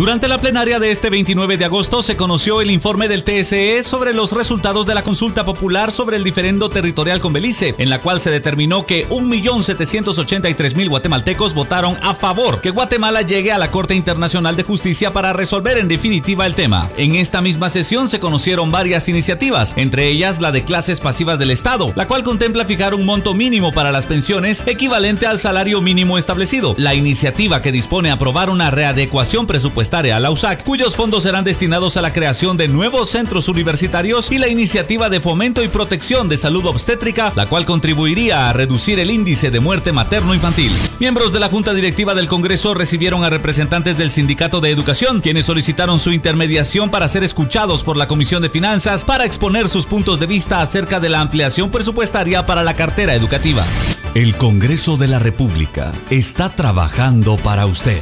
Durante la plenaria de este 29 de agosto se conoció el informe del TSE sobre los resultados de la consulta popular sobre el diferendo territorial con Belice, en la cual se determinó que 1.783.000 guatemaltecos votaron a favor que Guatemala llegue a la Corte Internacional de Justicia para resolver en definitiva el tema. En esta misma sesión se conocieron varias iniciativas, entre ellas la de clases pasivas del Estado, la cual contempla fijar un monto mínimo para las pensiones equivalente al salario mínimo establecido. La iniciativa que dispone aprobar una readecuación a la USAC, cuyos fondos serán destinados a la creación de nuevos centros universitarios y la iniciativa de fomento y protección de salud obstétrica, la cual contribuiría a reducir el índice de muerte materno-infantil. Miembros de la Junta Directiva del Congreso recibieron a representantes del Sindicato de Educación, quienes solicitaron su intermediación para ser escuchados por la Comisión de Finanzas para exponer sus puntos de vista acerca de la ampliación presupuestaria para la cartera educativa. El Congreso de la República está trabajando para usted.